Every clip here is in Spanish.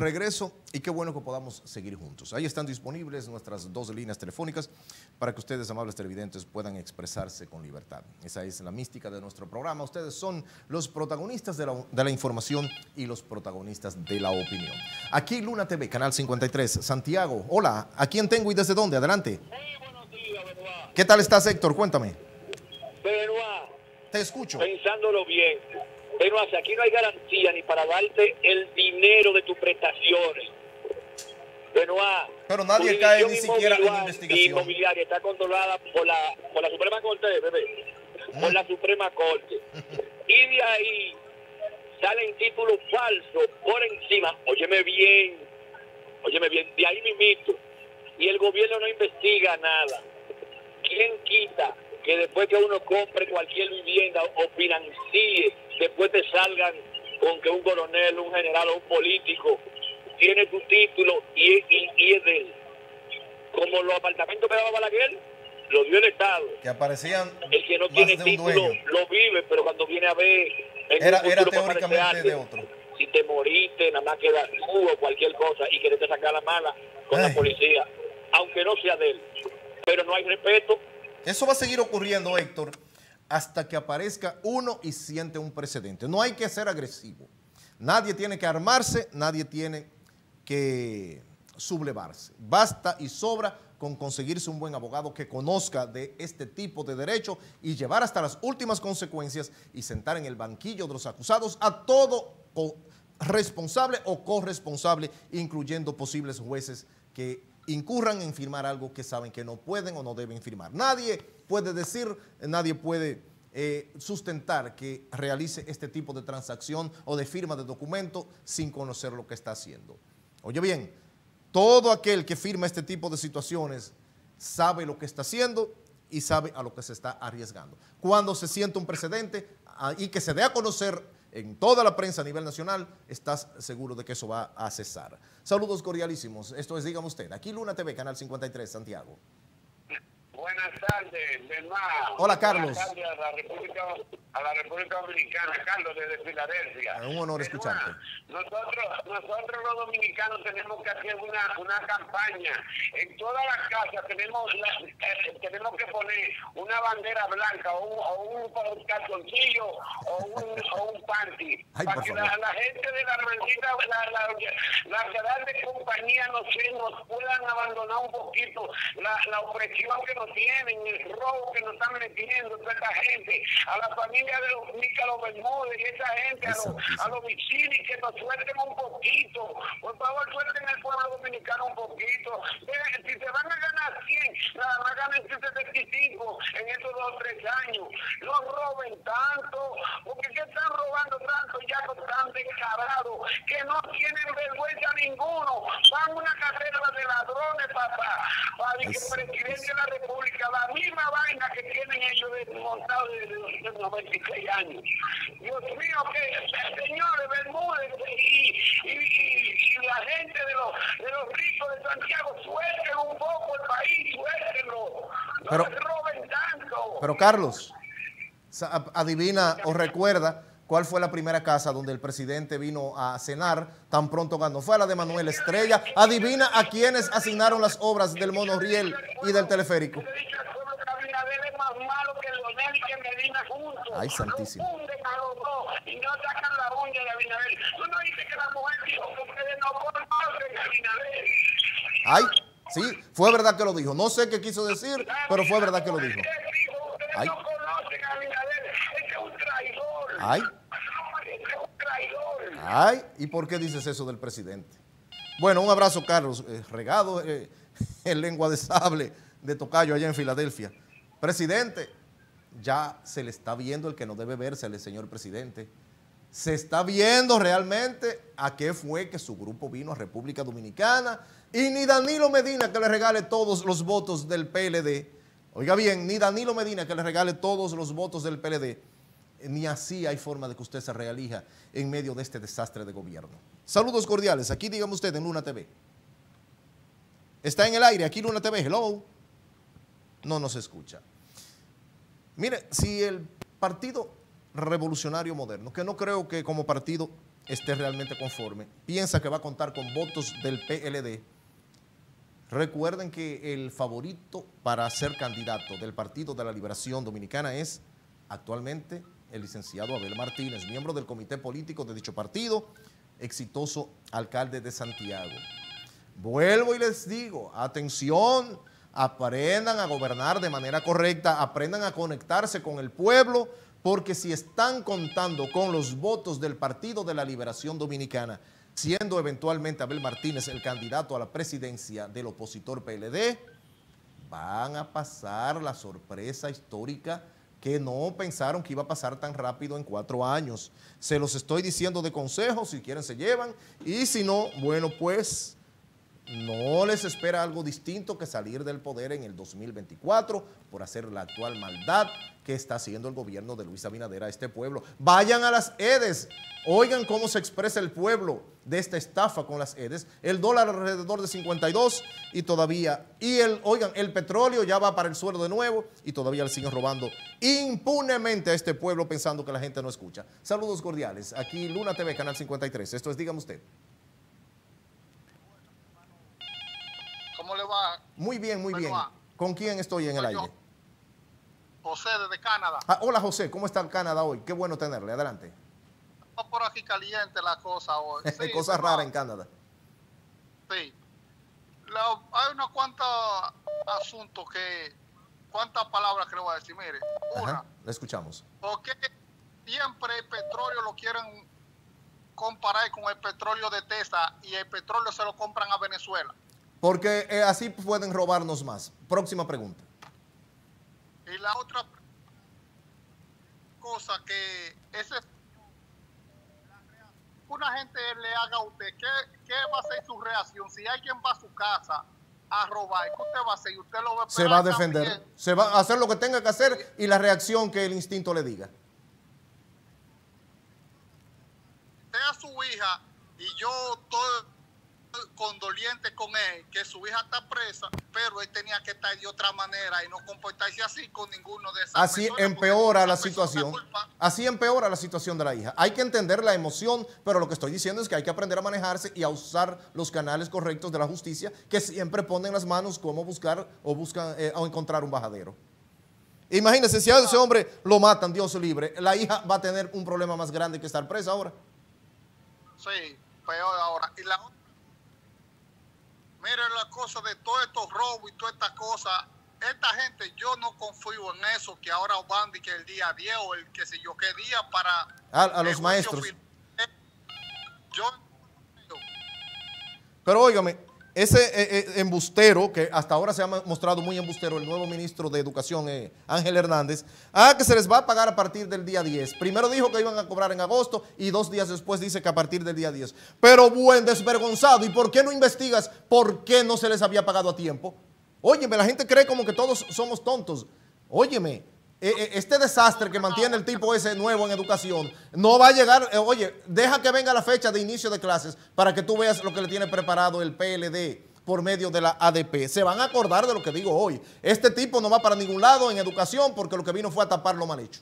regreso y qué bueno que podamos seguir juntos. Ahí están disponibles nuestras dos líneas telefónicas para que ustedes, amables televidentes, puedan expresarse con libertad. Esa es la mística de nuestro programa. Ustedes son los protagonistas de la, de la información y los protagonistas de la opinión. Aquí Luna TV, Canal 53, Santiago. Hola, ¿a quién tengo y desde dónde? Adelante. Buenos días, Benoit. ¿Qué tal estás, Héctor? Cuéntame. Benoit, Te escucho. pensándolo bien. Benoit, si aquí no hay garantía ni para darte el dinero de tus prestaciones. Benoit. Pero nadie cae ni siquiera en investigación. Inmobiliaria está controlada por la, por la Suprema Corte, bebé. Por la Suprema Corte. Y de ahí salen títulos falsos por encima. Óyeme bien. Óyeme bien. De ahí mimito. Y el gobierno no investiga nada. ¿Quién quita que después que uno compre cualquier vivienda o financie, después te salgan con que un coronel, un general o un político tiene tu título y, y- y es de él? Como los apartamentos que daba Balaguer, lo dio el Estado. Que aparecían El que no tiene de título dueño. lo vive, pero cuando viene a ver... Era, era teóricamente de alguien, otro. Si te moriste, nada más queda tú o cualquier cosa y querés sacar la mala con Ay. la policía, aunque no sea de él. Pero no hay respeto. Eso va a seguir ocurriendo, Héctor, hasta que aparezca uno y siente un precedente. No hay que ser agresivo. Nadie tiene que armarse, nadie tiene que sublevarse. Basta y sobra con conseguirse un buen abogado que conozca de este tipo de derecho y llevar hasta las últimas consecuencias y sentar en el banquillo de los acusados a todo responsable o corresponsable, incluyendo posibles jueces que incurran en firmar algo que saben que no pueden o no deben firmar. Nadie puede decir, nadie puede eh, sustentar que realice este tipo de transacción o de firma de documento sin conocer lo que está haciendo. Oye bien, todo aquel que firma este tipo de situaciones sabe lo que está haciendo y sabe a lo que se está arriesgando. Cuando se siente un precedente ah, y que se dé a conocer en toda la prensa a nivel nacional, estás seguro de que eso va a cesar. Saludos cordialísimos. Esto es Dígame Usted. Aquí Luna TV, Canal 53, Santiago. Buenas tardes, Benoit. Hola, Carlos. Buenas tardes a la República, a la República Dominicana. Carlos, desde Filadelfia. Ah, un honor escucharte. Nosotros, nosotros los dominicanos tenemos que hacer una, una campaña. En todas las casas tenemos, la- eh, tenemos que poner una bandera blanca o un, o un calzoncillo o un, o un panty. Ay, para que la, la gente de la maldita, la, la, las grandes compañías no sé, nos puedan abandonar un poquito la, la opresión que nos tienen, el robo que nos están metiendo toda esta gente, a la familia de los Bermúdez y esa gente, a los, a los Vicini que nos suelten un poquito, por favor suelten el pueblo dominicano un poquito, Vean, si se van a ganar 100, nada más ganen 75 en estos dos o tres años, no roben tanto, porque ¿qué están robando tanto ya no están descarados, que no tienen vergüenza ninguno, van una carrera de ladrones, papá, para que el Ay, presidente de la República, la misma vaina que tienen ellos de, montado desde los 96 años. Dios mío, que señores Bermúdez y, y, y, y la gente de los, de los ricos de Santiago, suelten un poco el país, suéltenlo, no Pero- se roben tanto. Pero Carlos, adivina o recuerda cuál fue la primera casa donde el presidente vino a cenar tan pronto ganó. Fue a la de Manuel Estrella. Adivina a quienes asignaron las obras del monorriel y del teleférico. Yo le he dicho al pueblo que Abinader es más malo que Leonel y que Medina juntos. Ay, santísimo. Lo hunden a los dos y no sacan la uña de Abinader. Tú no dices que la mujer dijo que ustedes no conocen a Abinader. Ay, sí, fue verdad que lo dijo. No sé qué quiso decir, pero fue verdad que lo dijo. Ay. no conocen a Abinader. Ese es un traidor. Ay. Ese es un traidor. Ay, ¿y por qué dices eso del presidente? Bueno, un abrazo, Carlos, eh, regado eh, en lengua de sable de Tocayo allá en Filadelfia. Presidente, ya se le está viendo el que no debe versele, señor presidente. Se está viendo realmente a qué fue que su grupo vino a República Dominicana y ni Danilo Medina que le regale todos los votos del PLD. Oiga bien, ni Danilo Medina que le regale todos los votos del PLD ni así hay forma de que usted se realija en medio de este desastre de gobierno. Saludos cordiales, aquí dígame usted en Luna TV. Está en el aire, aquí Luna TV, hello. No nos escucha. Mire, si el Partido Revolucionario Moderno, que no creo que como partido esté realmente conforme, piensa que va a contar con votos del PLD, recuerden que el favorito para ser candidato del Partido de la Liberación Dominicana es actualmente el licenciado Abel Martínez, miembro del comité político de dicho partido, exitoso alcalde de Santiago. Vuelvo y les digo, atención, aprendan a gobernar de manera correcta, aprendan a conectarse con el pueblo, porque si están contando con los votos del Partido de la Liberación Dominicana, siendo eventualmente Abel Martínez el candidato a la presidencia del opositor PLD, van a pasar la sorpresa histórica que no pensaron que iba a pasar tan rápido en cuatro años. Se los estoy diciendo de consejo, si quieren se llevan, y si no, bueno, pues no les espera algo distinto que salir del poder en el 2024 por hacer la actual maldad que está haciendo el gobierno de Luis Abinader a este pueblo. Vayan a las EDES, oigan cómo se expresa el pueblo de esta estafa con las EDES. El dólar alrededor de 52 y todavía, y el, oigan, el petróleo ya va para el suelo de nuevo y todavía le siguen robando impunemente a este pueblo pensando que la gente no escucha. Saludos cordiales, aquí Luna TV, Canal 53. Esto es Dígame Usted. ¿Cómo le va? Muy bien, muy bien. ¿Con quién estoy en el aire? José desde Canadá. Ah, hola José, ¿cómo está Canadá hoy? Qué bueno tenerle, adelante. Está por aquí caliente la cosa hoy. Sí, Cosas raras en Canadá. Sí. hay unos cuantos asuntos que, cuántas palabras que le voy a decir. Mire, una. escuchamos. Porque siempre el petróleo lo quieren comparar con el petróleo de Tesa y el petróleo se lo compran a Venezuela. Porque eh, así pueden robarnos más. Próxima pregunta. Y la otra cosa que ese una gente le haga a usted, ¿qué, va a ser su reacción? Si alguien va a su casa a robar, ¿qué usted va a hacer? Y usted lo va a Se va a defender, se va a hacer lo que tenga que hacer y la reacción que el instinto le diga. Sea su hija y yo todo condoliente con él, que su hija está presa, pero él tenía que estar de otra manera y no comportarse así con ninguno de esas Así empeora la situación. Así empeora la situación de la hija. Hay que entender la emoción, pero lo que estoy diciendo es que hay que aprender a manejarse y a usar los canales correctos de la justicia que siempre ponen las manos como buscar o buscan eh, o encontrar un bajadero. Imagínense, si a ese hombre lo matan, Dios libre, la hija va a tener un problema más grande que estar presa ahora. Sí, peor ahora. Y la otra Mire la cosa de todos estos robos y todas estas cosas. Esta gente, yo no confío en eso, que ahora van que el día 10 o el que sé yo qué día para... A, los maestros. Yo... Pero óigame, ese eh, eh, embustero, que hasta ahora se ha mostrado muy embustero, el nuevo ministro de Educación, eh, Ángel Hernández, ah, que se les va a pagar a partir del día 10. Primero dijo que iban a cobrar en agosto y dos días después dice que a partir del día 10. Pero buen desvergonzado, ¿y por qué no investigas por qué no se les había pagado a tiempo? Óyeme, la gente cree como que todos somos tontos. Óyeme, este desastre que mantiene el tipo ese nuevo en educación no va a llegar, eh, oye, deja que venga la fecha de inicio de clases para que tú veas lo que le tiene preparado el PLD por medio de la ADP. Se van a acordar de lo que digo hoy. Este tipo no va para ningún lado en educación porque lo que vino fue a tapar lo mal hecho.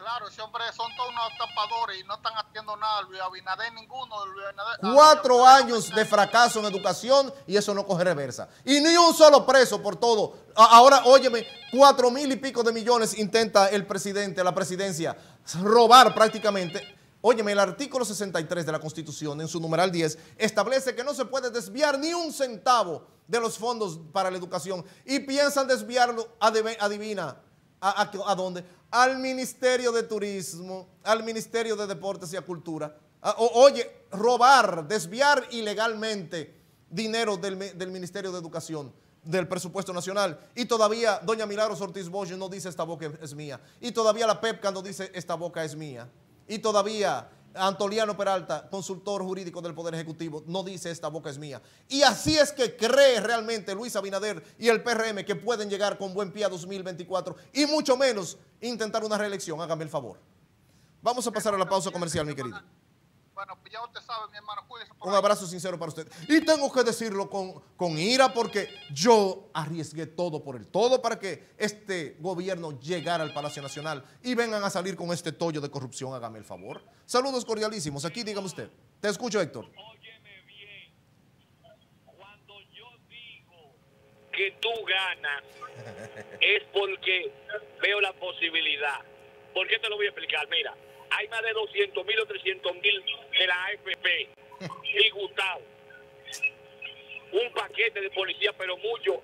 Claro, ese hombre son todos unos tapadores y no están haciendo nada. Luis Abinader, ninguno. Luis Cuatro años de fracaso en educación y eso no coge reversa. Y ni un solo preso por todo. Ahora, óyeme, cuatro mil y pico de millones intenta el presidente, la presidencia, robar prácticamente. Óyeme, el artículo 63 de la Constitución, en su numeral 10, establece que no se puede desviar ni un centavo de los fondos para la educación. Y piensan desviarlo, adivina, ¿a, a dónde? al Ministerio de Turismo, al Ministerio de Deportes y a Cultura. Ah, oye, robar, desviar ilegalmente dinero del, Ministerio de Educación, del presupuesto nacional. Y todavía doña Milagros Ortiz Bosch no dice esta boca es mía. Y todavía la PEPCA no dice esta boca es mía. Y todavía Antoliano Peralta, consultor jurídico del Poder Ejecutivo, no dice esta boca es mía. Y así es que cree realmente Luis Abinader y el PRM que pueden llegar con buen pie a 2024 y mucho menos intentar una reelección. Hágame el favor. Vamos a pasar a la pausa comercial, mi querido. Bueno, pues ya usted sabe, mi hermano, cuídese. por Un ahí. abrazo sincero para usted. Y tengo que decirlo con, con ira porque yo arriesgué todo por el todo para que este gobierno llegara al Palacio Nacional y vengan a salir con este tollo de corrupción. Hágame el favor. Saludos cordialísimos. Aquí dígame usted. Te escucho, Héctor. Óyeme bien, cuando yo digo que tú ganas, es porque veo la posibilidad. ¿Por qué te lo voy a explicar? Mira, hay más de 200 mil o 300 mil de la AFP disgustados. Un paquete de policía, pero muchos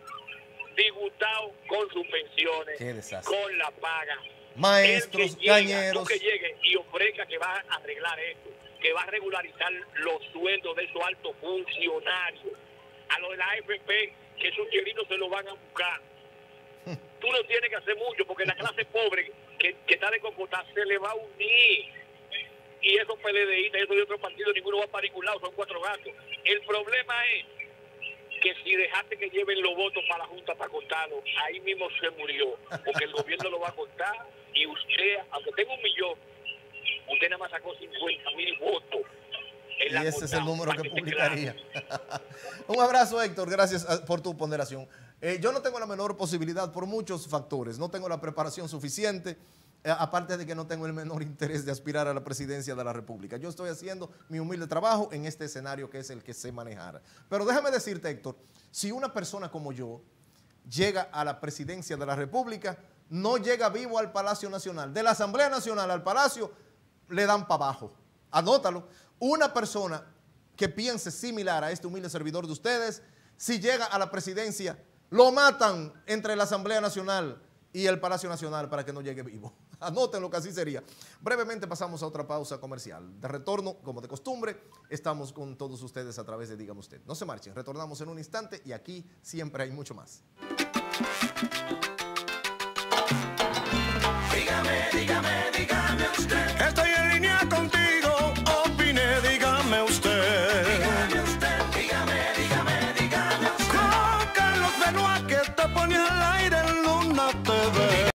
disgustados con sus pensiones, con la paga. Maestros, El que cañeros. que llegue y ofrezca que va a arreglar esto, que va a regularizar los sueldos de esos altos funcionarios. A los de la AFP, que esos chelitos se lo van a buscar. Tú no tienes que hacer mucho porque la clase pobre que, que está de Cocotá se le va a unir. Y esos PLDistas, esos de otros partidos, ninguno va para ningún lado, son cuatro gatos. El problema es que si dejaste que lleven los votos para la Junta para contarlo, ahí mismo se murió, porque el gobierno lo va a contar y usted, aunque tenga un millón, usted nada más sacó 50 mil votos. Y ese es el número que publicaría. Un abrazo, Héctor. Gracias ah, por tu ponderación. Eh, yo no tengo la menor posibilidad por muchos factores. No tengo la preparación suficiente, eh, aparte de que no tengo el menor interés de aspirar a la presidencia de la República. Yo estoy haciendo mi humilde trabajo en este escenario que es el que sé manejar. Pero déjame decirte, Héctor, si una persona como yo llega a la presidencia de la República, no llega vivo al Palacio Nacional. De la Asamblea Nacional al Palacio, le dan para abajo. Anótalo. Una persona que piense similar a este humilde servidor de ustedes, si llega a la presidencia, lo matan entre la Asamblea Nacional y el Palacio Nacional para que no llegue vivo. Anoten lo que así sería. Brevemente pasamos a otra pausa comercial. De retorno, como de costumbre, estamos con todos ustedes a través de Dígame Usted. No se marchen, retornamos en un instante y aquí siempre hay mucho más. Dígame, dígame, dígame usted.